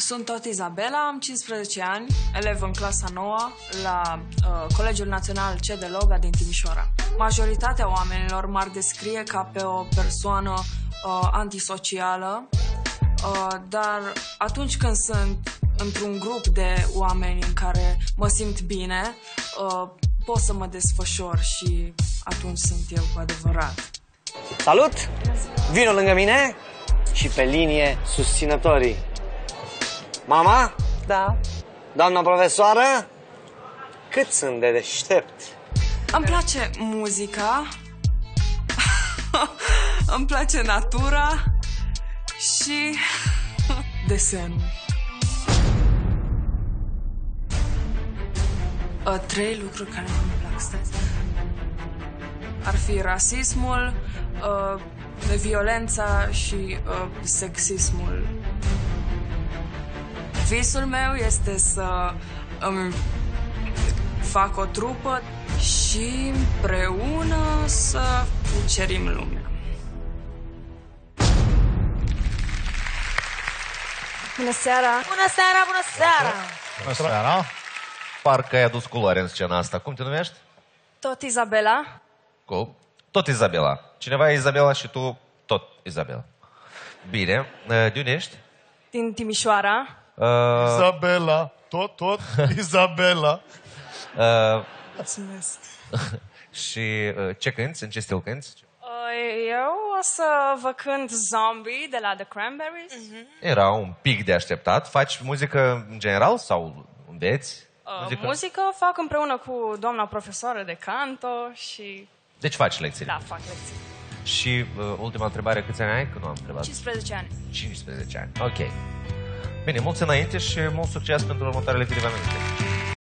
Sunt tot Izabela, am 15 ani, elev în clasa 9 la uh, Colegiul Național C de Loga din Timișoara. Majoritatea oamenilor m-ar descrie ca pe o persoană uh, antisocială, uh, dar atunci când sunt într-un grup de oameni în care mă simt bine, uh, pot să mă desfășor și atunci sunt eu cu adevărat. Salut! Vino lângă mine și pe linie susținătorii. Mama? Da. Doamna profesoară? Cât sunt de deștept? Îmi place muzica, îmi place natura și desenul. Uh, Trei lucruri care nu-mi plac, stați. Ar fi rasismul, uh, violența și uh, sexismul. Visul meu este să îmi fac o trupă și împreună să cucerim lumea. Bună seara! Bună seara, bună seara! Bună seara! Parcă ai adus culoare în scena asta. Cum te numești? Tot Izabela, Cu? Tot Izabela. Cineva e Izabela și tu tot Izabela. Bine. De unde ești? din Timișoara. Uh, Isabela, tot, tot, Isabela. uh, Mulțumesc. și uh, ce cânti? În ce stil cânti? Eu o să vă cânt Zombie de la The Cranberries. Era un pic de așteptat. Faci muzică în general sau înveți? Uh, muzică fac împreună cu doamna profesoară de canto și Deci faci lecții. da, fac lecții. Și uh, ultima întrebare, câți ani ai? Că nu am întrebat. 15 ani. 15 ani. Ok. Bine, mulți înainte și mult succes pentru următoarele câteva minute.